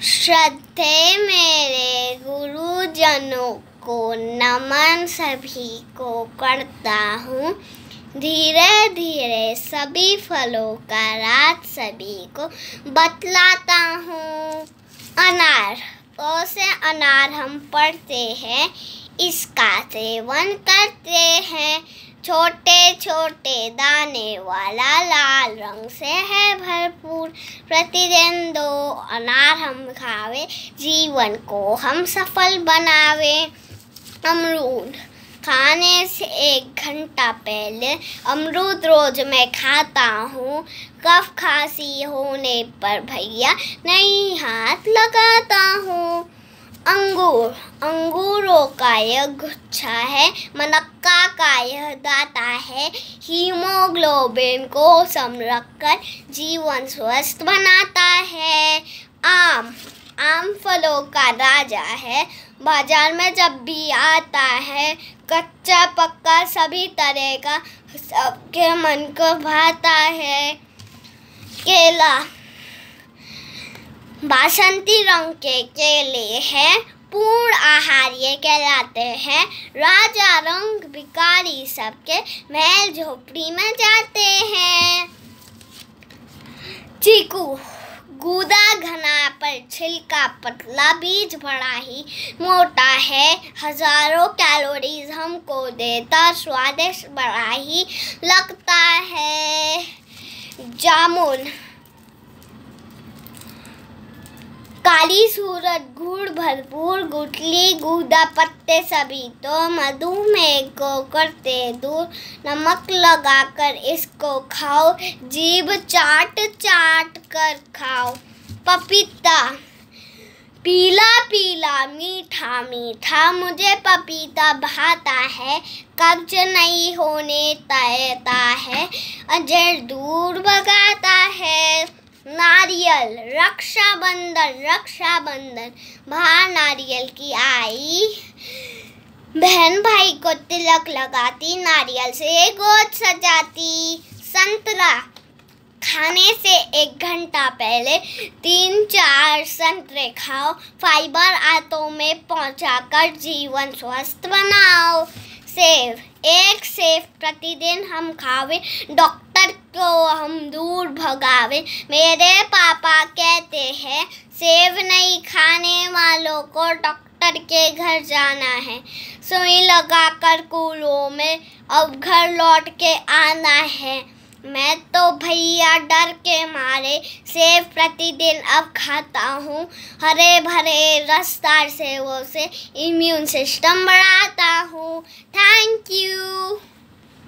श्रद्धे मेरे गुरुजनों को नमन सभी को करता हूँ। धीरे धीरे सभी फलों का राज सभी को बतलाता हूँ। अनार ओ से अनार हम पढ़ते हैं, इसका सेवन करते हैं। छोटे छोटे दाने वाला लाल रंग से है भरपूर। प्रतिदिन दो अनार हम खावे, जीवन को हम सफल बनावे। अमरूद खाने से एक घंटा पहले अमरूद रोज मैं खाता हूँ। कफ खांसी होने पर भैया नहीं हाथ लगाता हूँ। अंगूर। अंगूरों का यह गुच्छा है, मनक्का का यह दाता है। हीमोग्लोबिन को संरख कर जीवन स्वस्थ बनाता है। आम आम फलों का राजा है। बाज़ार में जब भी आता है, कच्चा पक्का सभी तरह का सबके मन को भाता है। केला बासंती रंग के केले हैं, पूर्ण आहार ये कहलाते हैं। राजा रंग भिकारी सबके महल झोपड़ी में जाते हैं। चीकू, गूदा घना पर छिलका पतला बीज बड़ा ही मोटा है। हज़ारों कैलोरीज हमको देता, स्वादिष्ट बड़ा ही लगता है। जामुन काली सूरत गुड़ भरपूर गुटली गूदा पत्ते सभी। तो मधुमेह को करते दूर, नमक लगाकर इसको खाओ, जीभ चाट चाट कर खाओ। पपीता, पीला पीला, मीठा मीठा, मुझे पपीता भाता है। कब्ज नहीं होने देता है, अजर दूर भगाता नारियल, रक्षाबंधन रक्षाबंधन। बाहर नारियल की आई। बहन भाई को तिलक लगाती, नारियल से गोद सजाती। संतरा खाने से एक घंटा पहले तीन चार संतरे खाओ। फाइबर आंतों में पहुंचाकर जीवन स्वस्थ बनाओ। सेब, एक सेब प्रतिदिन हम खावे। डॉक्टर को हम दूर भगावे। मेरे पापा कहते हैं, सेब नहीं खाने वालों को डॉक्टर के घर जाना है। सुई लगाकर कूलों में अब घर लौट के आना है। मैं तो भैया डर के मारे सेब प्रतिदिन अब खाता हूँ। हरे भरे रसदार सेबों से इम्यून सिस्टम बढ़ाता हूँ।